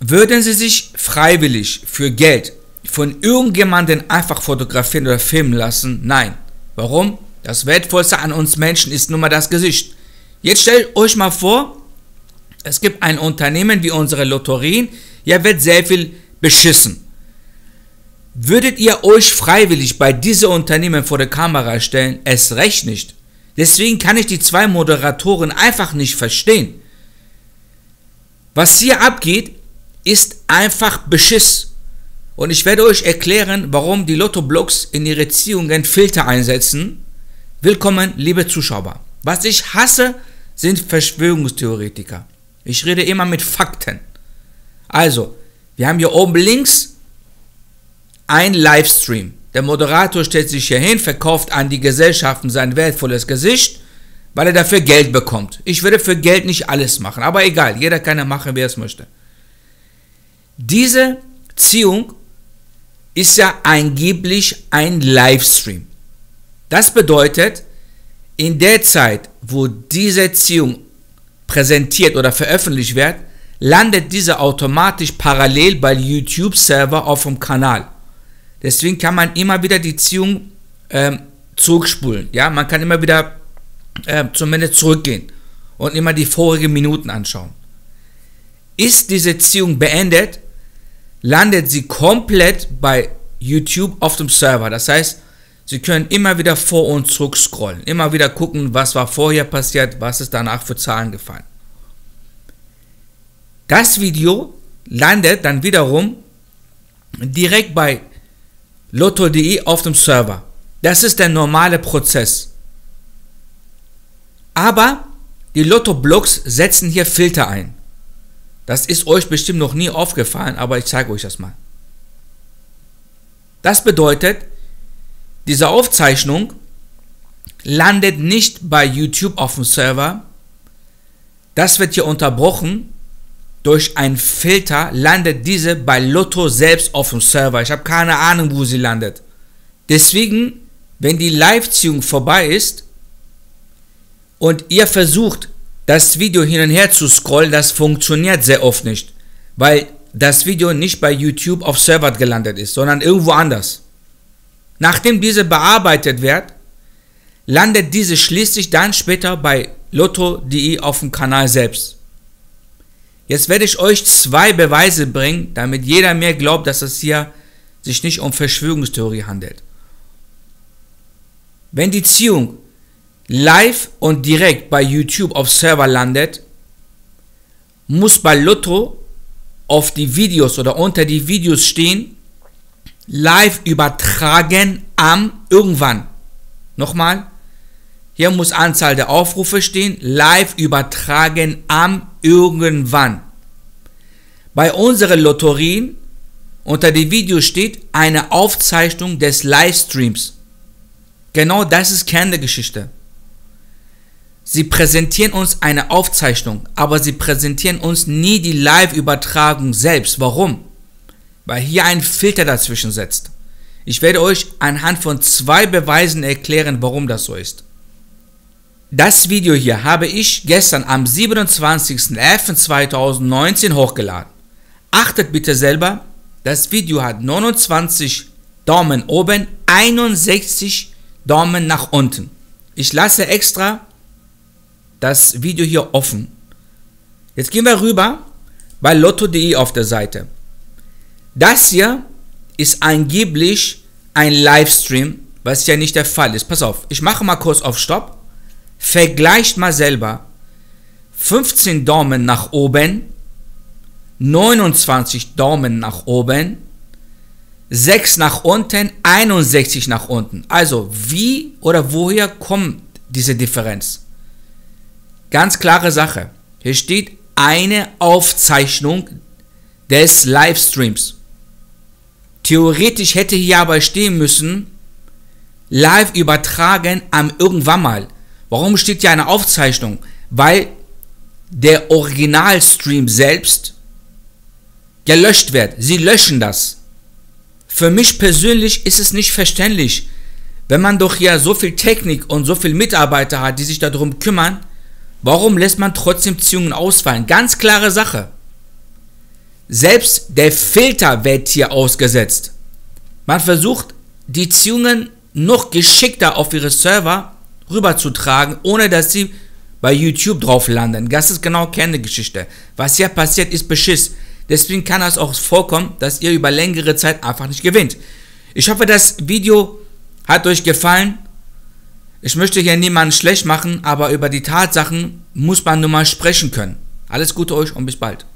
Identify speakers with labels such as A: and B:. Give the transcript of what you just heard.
A: Würden Sie sich freiwillig für Geld von irgendjemandem einfach fotografieren oder filmen lassen? Nein. Warum? Das Wertvollste an uns Menschen ist nun mal das Gesicht. Jetzt stellt euch mal vor, es gibt ein Unternehmen wie unsere Lotterien, ja wird sehr viel beschissen. Würdet ihr euch freiwillig bei diesem Unternehmen vor der Kamera stellen? Es recht nicht. Deswegen kann ich die zwei Moderatoren einfach nicht verstehen. Was hier abgeht, ist einfach Beschiss. Und ich werde euch erklären, warum die Lotto-Blogs in ihre Ziehungen Filter einsetzen. Willkommen, liebe Zuschauer. Was ich hasse, sind Verschwörungstheoretiker. Ich rede immer mit Fakten. Also, wir haben hier oben links ein Livestream. Der Moderator stellt sich hier hin, verkauft an die Gesellschaften sein wertvolles Gesicht, weil er dafür Geld bekommt. Ich würde für Geld nicht alles machen, aber egal, jeder kann ja machen, wer es möchte. Diese Ziehung ist ja angeblich ein Livestream. Das bedeutet, in der Zeit, wo diese Ziehung präsentiert oder veröffentlicht wird, landet diese automatisch parallel bei YouTube-Server auf dem Kanal. Deswegen kann man immer wieder die Ziehung ähm, zurückspulen. Ja, man kann immer wieder äh, zumindest zurückgehen und immer die vorigen Minuten anschauen. Ist diese Ziehung beendet, landet sie komplett bei YouTube auf dem Server. Das heißt, Sie können immer wieder vor und zurück scrollen, immer wieder gucken, was war vorher passiert, was ist danach für Zahlen gefallen. Das Video landet dann wiederum direkt bei lotto.de auf dem Server. Das ist der normale Prozess. Aber die Lotto-Blogs setzen hier Filter ein. Das ist euch bestimmt noch nie aufgefallen, aber ich zeige euch das mal. Das bedeutet, diese Aufzeichnung landet nicht bei YouTube auf dem Server. Das wird hier unterbrochen. Durch einen Filter landet diese bei Lotto selbst auf dem Server. Ich habe keine Ahnung, wo sie landet. Deswegen, wenn die Live-Ziehung vorbei ist und ihr versucht, das Video hin und her zu scrollen, das funktioniert sehr oft nicht, weil das Video nicht bei YouTube auf Server gelandet ist, sondern irgendwo anders. Nachdem diese bearbeitet wird, landet diese schließlich dann später bei lotto.de auf dem Kanal selbst. Jetzt werde ich euch zwei Beweise bringen, damit jeder mir glaubt, dass es hier sich nicht um Verschwörungstheorie handelt. Wenn die Ziehung live und direkt bei YouTube auf Server landet, muss bei Lotto auf die Videos oder unter die Videos stehen, live übertragen am irgendwann. Nochmal, hier muss Anzahl der Aufrufe stehen, live übertragen am irgendwann. Bei unseren Lotterien unter dem Video steht eine Aufzeichnung des Livestreams. Genau das ist Kern der Geschichte. Sie präsentieren uns eine Aufzeichnung, aber sie präsentieren uns nie die Live-Übertragung selbst. Warum? weil hier ein Filter dazwischen setzt. Ich werde euch anhand von zwei Beweisen erklären, warum das so ist. Das Video hier habe ich gestern am 27.11.2019 hochgeladen. Achtet bitte selber, das Video hat 29 Daumen oben, 61 Daumen nach unten. Ich lasse extra das Video hier offen. Jetzt gehen wir rüber bei lotto.de auf der Seite. Das hier ist angeblich ein Livestream, was ja nicht der Fall ist. Pass auf, ich mache mal kurz auf Stopp. Vergleicht mal selber. 15 Daumen nach oben, 29 Daumen nach oben, 6 nach unten, 61 nach unten. Also wie oder woher kommt diese Differenz? Ganz klare Sache. Hier steht eine Aufzeichnung des Livestreams. Theoretisch hätte hier aber stehen müssen, live übertragen am irgendwann mal. Warum steht hier eine Aufzeichnung? Weil der Originalstream selbst gelöscht wird. Sie löschen das. Für mich persönlich ist es nicht verständlich, wenn man doch hier so viel Technik und so viel Mitarbeiter hat, die sich darum kümmern, warum lässt man trotzdem Ziehungen ausfallen? Ganz klare Sache. Selbst der Filter wird hier ausgesetzt. Man versucht, die Ziehungen noch geschickter auf ihre Server rüberzutragen, ohne dass sie bei YouTube drauf landen. Das ist genau Kerngeschichte. Was hier passiert, ist Beschiss. Deswegen kann es auch vorkommen, dass ihr über längere Zeit einfach nicht gewinnt. Ich hoffe, das Video hat euch gefallen. Ich möchte hier niemanden schlecht machen, aber über die Tatsachen muss man nun mal sprechen können. Alles Gute euch und bis bald.